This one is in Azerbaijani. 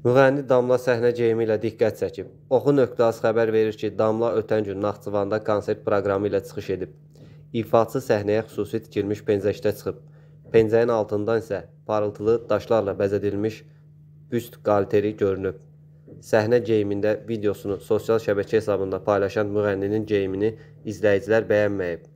Müğənni Damla səhnə geyimi ilə diqqət çəkib. Oxu.az xəbər verir ki, Damla ötən gün Naxçıvanda konsert proqramı ilə çıxış edib. İfaçı səhnəyə xüsusi tikilmiş pencəkdə çıxıb. Pencəyin altından isə parıltılı daşlarla bəzədilmiş büst qaliteri görünüb. Səhnə geyimində videosunu sosial şəbəkə hesabında paylaşan müğənninin geyimini izləyicilər bəyənməyib.